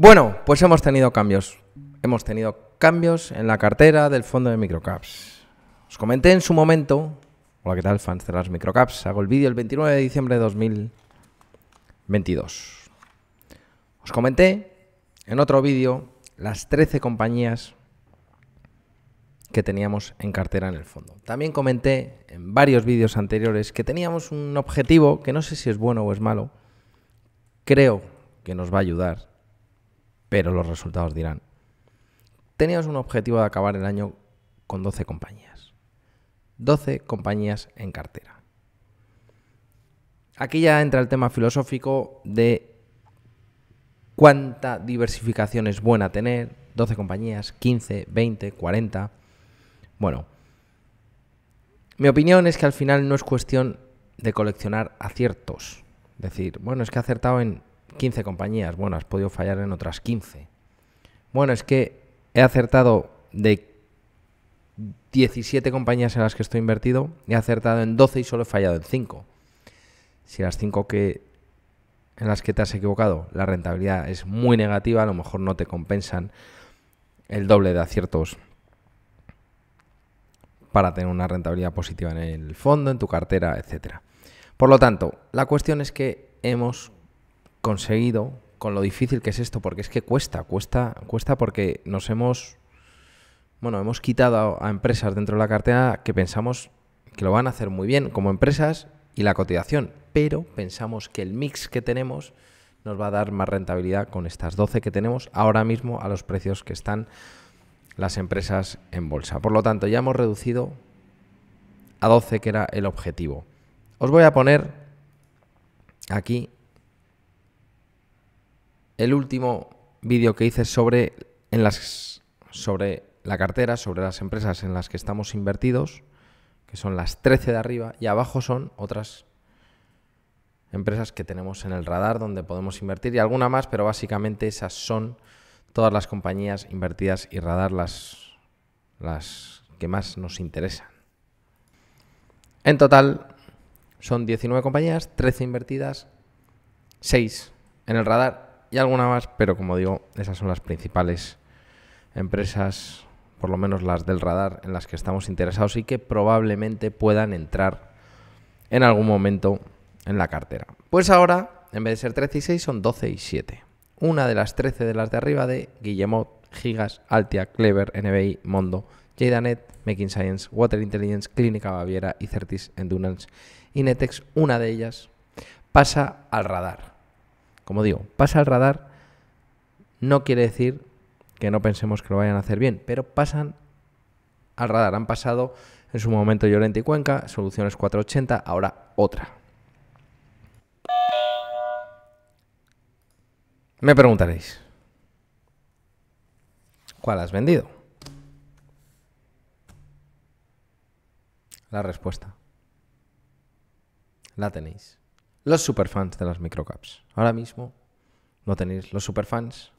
Bueno, pues hemos tenido cambios. Hemos tenido cambios en la cartera del fondo de microcaps. Os comenté en su momento, hola, ¿qué tal, fans de las microcaps? Hago el vídeo el 29 de diciembre de 2022. Os comenté en otro vídeo las 13 compañías que teníamos en cartera en el fondo. También comenté en varios vídeos anteriores que teníamos un objetivo que no sé si es bueno o es malo. Creo que nos va a ayudar, pero los resultados dirán. Teníamos un objetivo de acabar el año con 12 compañías. 12 compañías en cartera. Aquí ya entra el tema filosófico de cuánta diversificación es buena tener. 12 compañías, 15, 20, 40. Bueno, mi opinión es que al final no es cuestión de coleccionar aciertos. Decir, bueno, es que he acertado en 15 compañías. Bueno, has podido fallar en otras 15. Bueno, es que he acertado de 17 compañías en las que estoy invertido, he acertado en 12 y solo he fallado en 5. Si las 5 que en las que te has equivocado, la rentabilidad es muy negativa, a lo mejor no te compensan el doble de aciertos para tener una rentabilidad positiva en el fondo, en tu cartera, etcétera. Por lo tanto, la cuestión es que hemos conseguido con lo difícil que es esto, porque es que cuesta, cuesta, cuesta porque nos hemos, bueno, hemos quitado a, empresas dentro de la cartera que pensamos que lo van a hacer muy bien como empresas y la cotización, pero pensamos que el mix que tenemos nos va a dar más rentabilidad con estas 12 que tenemos ahora mismo a los precios que están las empresas en bolsa. Por lo tanto, ya hemos reducido a 12, que era el objetivo. Os voy a poner aquí el último vídeo que hice sobre, en las, sobre la cartera, sobre las empresas en las que estamos invertidos, que son las 13 de arriba, y abajo son otras empresas que tenemos en el radar donde podemos invertir y alguna más, pero básicamente esas son todas las compañías invertidas y radar las, las que más nos interesan. En total son 19 compañías, 13 invertidas, 6 en el radar y alguna más, pero como digo, esas son las principales empresas, por lo menos las del radar, en las que estamos interesados y que probablemente puedan entrar en algún momento en la cartera. Pues ahora, en vez de ser 13 y 6, son 12 y 7 una de las 13 de las de arriba de Guillemot, Gigas, Altia, Clever, NBI, Mondo, Jadanet, Making Science, Water Intelligence, Clínica Baviera y Certis Endurance y Netex, una de ellas, pasa al radar. Como digo, pasa al radar no quiere decir que no pensemos que lo vayan a hacer bien, pero pasan al radar. Han pasado en su momento Llorente y Cuenca, Soluciones 480, ahora otra. Me preguntaréis, ¿cuál has vendido? La respuesta. La tenéis. Los superfans de las microcaps. Ahora mismo no tenéis los superfans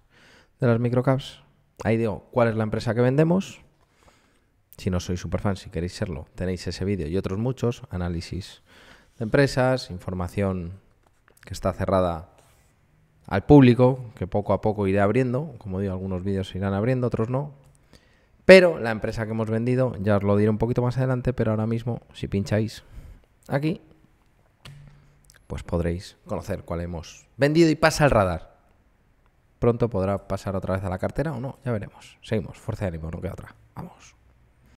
de las microcaps. Ahí digo, ¿cuál es la empresa que vendemos? Si no sois superfans, si queréis serlo, tenéis ese vídeo y otros muchos, análisis de empresas, información que está cerrada al público, que poco a poco iré abriendo. Como digo, algunos vídeos se irán abriendo, otros no. Pero la empresa que hemos vendido, ya os lo diré un poquito más adelante, pero ahora mismo, si pincháis aquí, pues podréis conocer cuál hemos vendido y pasa al radar. Pronto podrá pasar otra vez a la cartera o no, ya veremos. Seguimos, fuerza de ánimo, no queda otra.